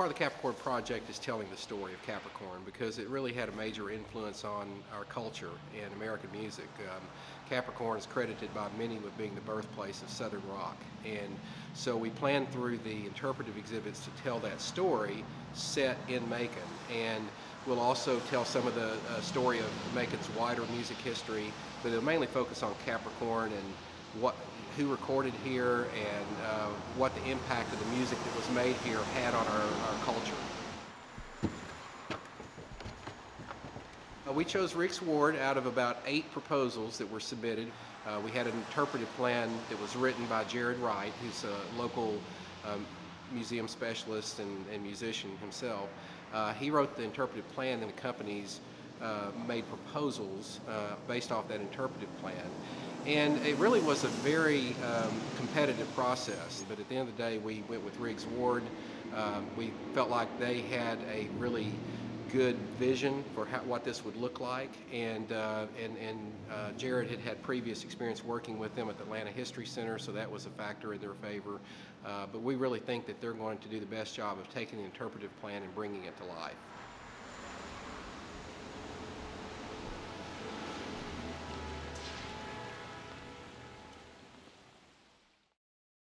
part of the Capricorn Project is telling the story of Capricorn because it really had a major influence on our culture and American music. Um, Capricorn is credited by many with being the birthplace of Southern rock. And so we plan through the interpretive exhibits to tell that story set in Macon. And we'll also tell some of the uh, story of Macon's wider music history, but it'll mainly focus on Capricorn and what who recorded here and uh, what the impact of the music that was made here had on our, our culture. Uh, we chose Riggs Ward out of about eight proposals that were submitted. Uh, we had an interpretive plan that was written by Jared Wright, who's a local um, museum specialist and, and musician himself. Uh, he wrote the interpretive plan and the companies uh, made proposals uh, based off that interpretive plan. And it really was a very um, competitive process. But at the end of the day, we went with Riggs Ward. Um, we felt like they had a really good vision for how, what this would look like. And, uh, and, and uh, Jared had had previous experience working with them at the Atlanta History Center, so that was a factor in their favor. Uh, but we really think that they're going to do the best job of taking the interpretive plan and bringing it to life.